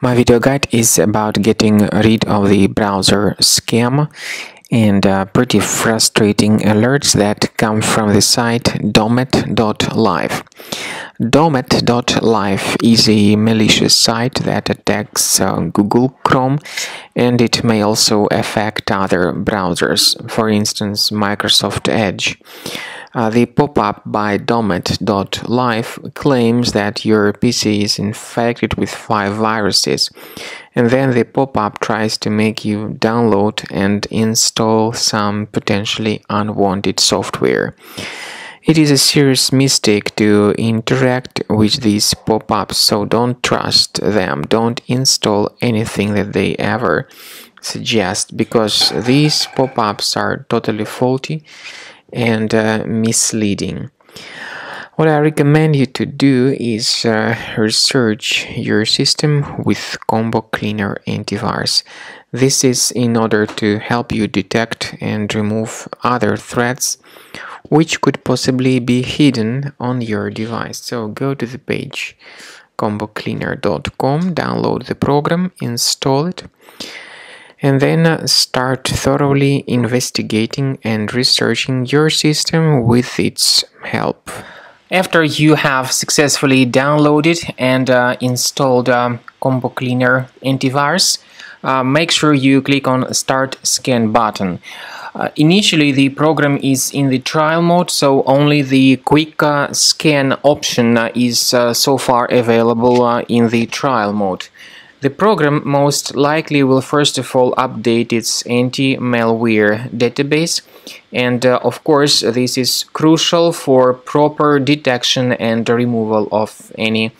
My video guide is about getting rid of the browser scam and uh, pretty frustrating alerts that come from the site domet.live. Domet.live is a malicious site that attacks uh, Google Chrome and it may also affect other browsers, for instance Microsoft Edge. Uh, the pop-up by Domet.live claims that your PC is infected with five viruses, and then the pop-up tries to make you download and install some potentially unwanted software. It is a serious mistake to interact with these pop-ups, so don't trust them. Don't install anything that they ever suggest because these pop-ups are totally faulty and uh, misleading. What I recommend you to do is uh, research your system with Combo Cleaner Antivirus. This is in order to help you detect and remove other threats which could possibly be hidden on your device. So go to the page combocleaner.com, download the program, install it and then start thoroughly investigating and researching your system with its help. After you have successfully downloaded and uh, installed um, Combo Cleaner antivirus, uh, make sure you click on Start Scan button. Uh, initially the program is in the trial mode so only the quick uh, scan option uh, is uh, so far available uh, in the trial mode. The program most likely will first of all update its anti-malware database and uh, of course this is crucial for proper detection and removal of any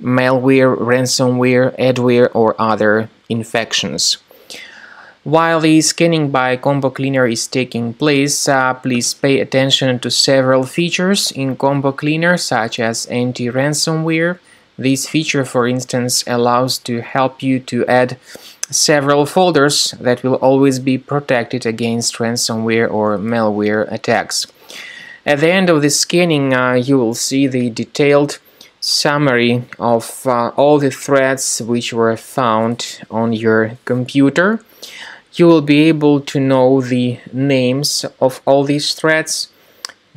malware, ransomware, adware or other infections. While the scanning by Combo Cleaner is taking place, uh, please pay attention to several features in Combo Cleaner such as anti-ransomware, this feature, for instance, allows to help you to add several folders that will always be protected against ransomware or malware attacks. At the end of the scanning, uh, you will see the detailed summary of uh, all the threads which were found on your computer. You will be able to know the names of all these threads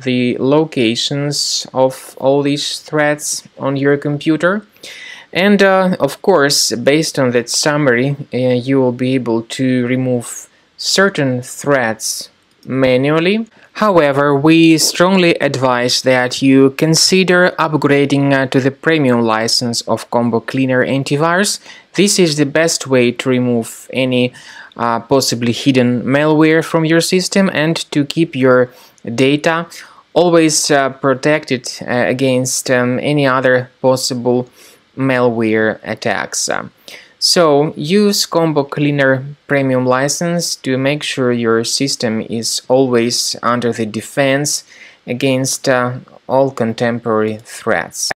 the locations of all these threads on your computer. And uh, of course based on that summary uh, you will be able to remove certain threads manually however we strongly advise that you consider upgrading uh, to the premium license of combo cleaner antivirus this is the best way to remove any uh, possibly hidden malware from your system and to keep your data always uh, protected uh, against um, any other possible malware attacks. So use Combo Cleaner Premium license to make sure your system is always under the defense against uh, all contemporary threats.